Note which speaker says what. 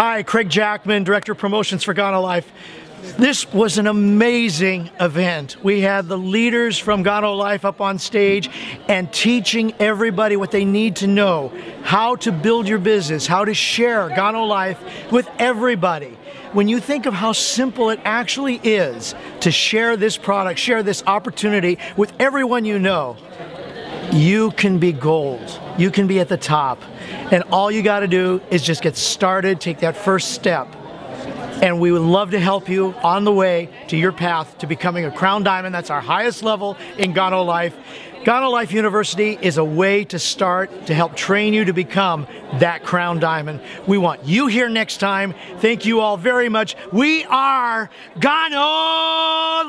Speaker 1: Hi, Craig Jackman, Director of Promotions for Gano Life. This was an amazing event. We had the leaders from Gano Life up on stage and teaching everybody what they need to know how to build your business, how to share Gano Life with everybody. When you think of how simple it actually is to share this product, share this opportunity with everyone you know, you can be gold. You can be at the top. And all you got to do is just get started, take that first step. And we would love to help you on the way to your path to becoming a Crown Diamond. That's our highest level in Gano Life. Gano Life University is a way to start to help train you to become that Crown Diamond. We want you here next time. Thank you all very much. We are Gano!